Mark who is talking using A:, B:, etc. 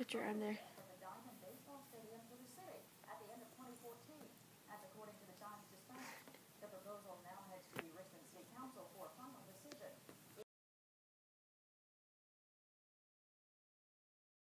A: Put your arm there.